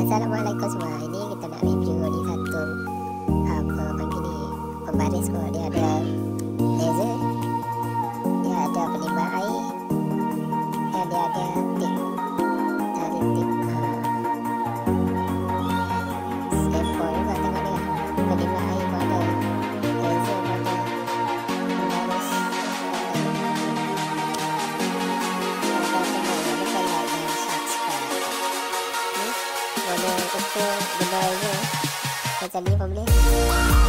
Assalamualaikum semua. Ini kita nak review ni satu apa panggil ni pembaris kot. Dia ada कुछ तो बंदा है तो चलिए बबले